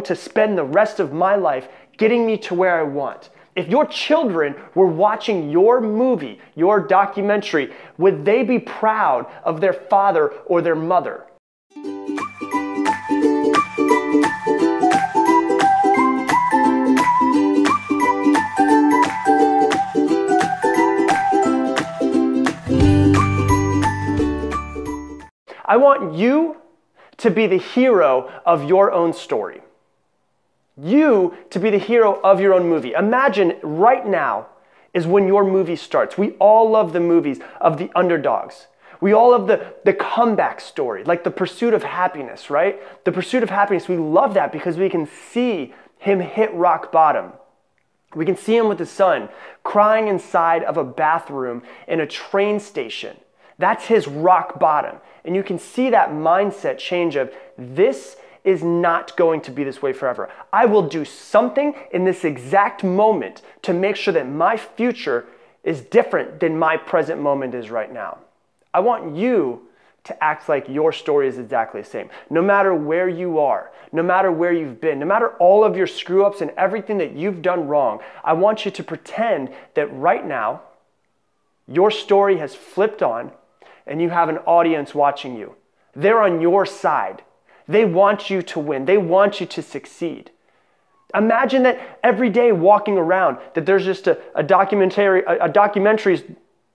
going to spend the rest of my life getting me to where I want. If your children were watching your movie, your documentary, would they be proud of their father or their mother? I want you to be the hero of your own story. You to be the hero of your own movie. Imagine right now is when your movie starts. We all love the movies of the underdogs. We all love the, the comeback story, like the pursuit of happiness, right? The pursuit of happiness, we love that because we can see him hit rock bottom. We can see him with the son crying inside of a bathroom in a train station. That's his rock bottom. And you can see that mindset change of this is not going to be this way forever. I will do something in this exact moment to make sure that my future is different than my present moment is right now. I want you to act like your story is exactly the same. No matter where you are, no matter where you've been, no matter all of your screw ups and everything that you've done wrong, I want you to pretend that right now your story has flipped on and you have an audience watching you. They're on your side. They want you to win. They want you to succeed. Imagine that every day walking around, that there's just a, a documentary, a, a documentaries,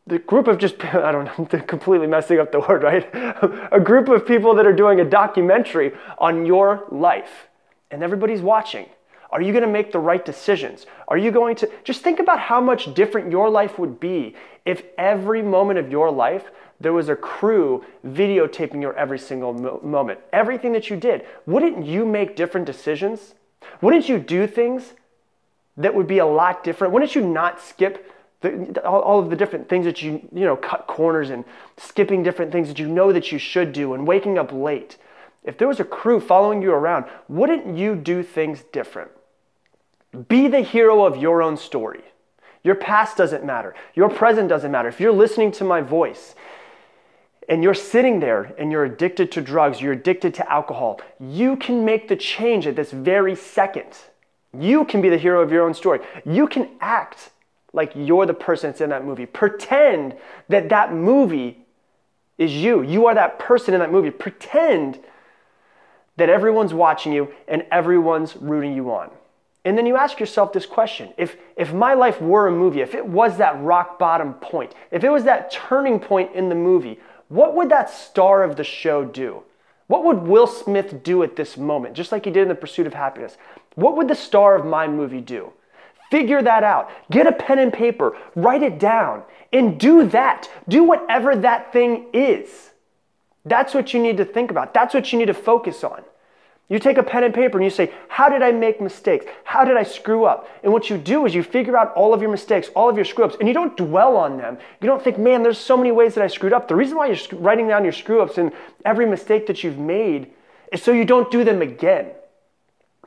the group of just, I don't know, completely messing up the word, right? a group of people that are doing a documentary on your life, and everybody's watching. Are you going to make the right decisions? Are you going to just think about how much different your life would be if every moment of your life there was a crew videotaping your every single mo- moment, everything that you did. Wouldn't you make different decisions? Wouldn't you do things that would be a lot different? Wouldn't you not skip the, all, all, of the different things that you, you know, cut corners and skipping different things that you know that you should do and waking up late? If there was a crew following you around, wouldn't you do things different? Be the hero of your own story. Your past doesn't matter. Your present doesn't matter. If you're listening to my voice and you're sitting there and you're addicted to drugs, you're addicted to alcohol, you can make the change at this very second. You can be the hero of your own story. You can act like you're the person that's in that movie. Pretend that that movie is you. You are that person in that movie. Pretend that everyone's watching you and everyone's rooting you on. And then you ask yourself this question if, if my life were a movie, if it was that rock bottom point, if it was that turning point in the movie, what would that star of the show do? What would Will Smith do at this moment, just like he did in The Pursuit of Happiness? What would the star of my movie do? Figure that out. Get a pen and paper, write it down, and do that. Do whatever that thing is. That's what you need to think about. That's what you need to focus on. You take a pen and paper and you say, How did I make mistakes? How did I screw up? And what you do is you figure out all of your mistakes, all of your screw ups, and you don't dwell on them. You don't think, Man, there's so many ways that I screwed up. The reason why you're writing down your screw ups and every mistake that you've made is so you don't do them again.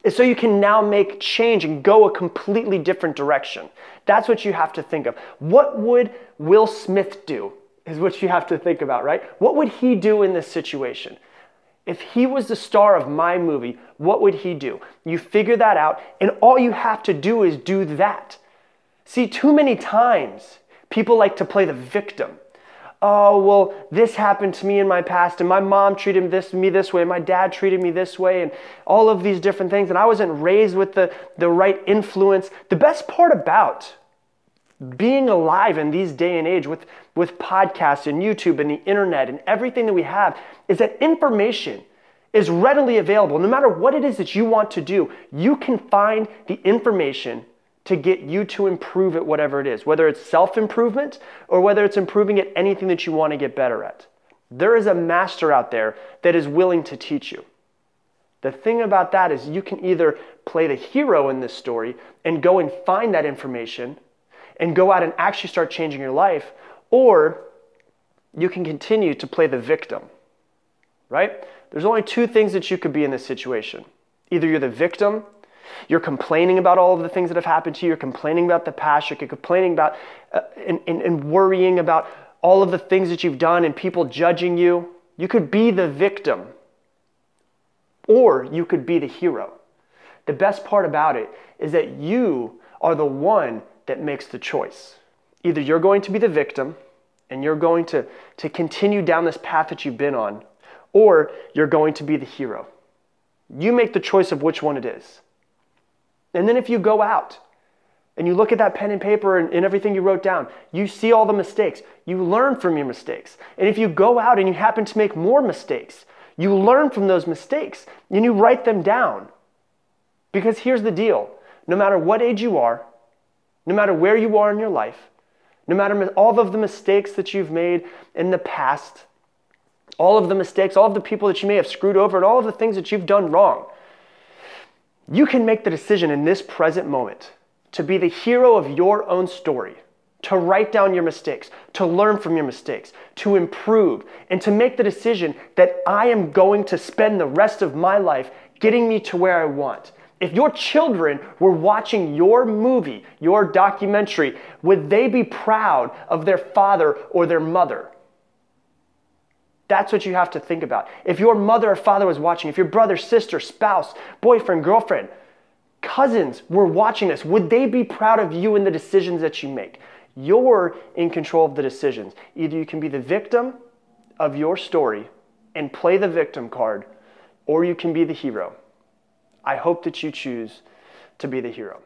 It's so you can now make change and go a completely different direction. That's what you have to think of. What would Will Smith do? Is what you have to think about, right? What would he do in this situation? If he was the star of my movie, what would he do? You figure that out, and all you have to do is do that. See, too many times people like to play the victim. Oh, well, this happened to me in my past, and my mom treated this, me this way, and my dad treated me this way, and all of these different things, and I wasn't raised with the, the right influence. The best part about being alive in these day and age with, with podcasts and YouTube and the internet and everything that we have is that information is readily available. No matter what it is that you want to do, you can find the information to get you to improve at whatever it is, whether it's self improvement or whether it's improving at anything that you want to get better at. There is a master out there that is willing to teach you. The thing about that is, you can either play the hero in this story and go and find that information and go out and actually start changing your life, or you can continue to play the victim, right? There's only two things that you could be in this situation. Either you're the victim, you're complaining about all of the things that have happened to you, you're complaining about the past, you're complaining about uh, and, and, and worrying about all of the things that you've done and people judging you. You could be the victim, or you could be the hero. the best part about it is that you are the one that makes the choice. Either you're going to be the victim and you're going to, to continue down this path that you've been on, or you're going to be the hero. You make the choice of which one it is. And then if you go out and you look at that pen and paper and, and, everything you wrote down, you see all the mistakes. You learn from your mistakes. And if you go out and you happen to make more mistakes, you learn from those mistakes and you write them down. Because here's the deal no matter what age you are, no matter where you are in your life, no matter all of the mistakes that you've made in the past, all of the mistakes, all of the people that you may have screwed over, and all of the things that you've done wrong, you can make the decision in this present moment to be the hero of your own story, to write down your mistakes, to learn from your mistakes, to improve, and to make the decision that I am going to spend the rest of my life getting me to where I want. If your children were watching your movie, your documentary, would they be proud of their father or their mother? That's what you have to think about. If your mother or father was watching, if your brother, sister, spouse, boyfriend, girlfriend, cousins were watching this, would they be proud of you and the decisions that you make? You're in control of the decisions. Either you can be the victim of your story and play the victim card, or you can be the hero. I hope that you choose to be the hero.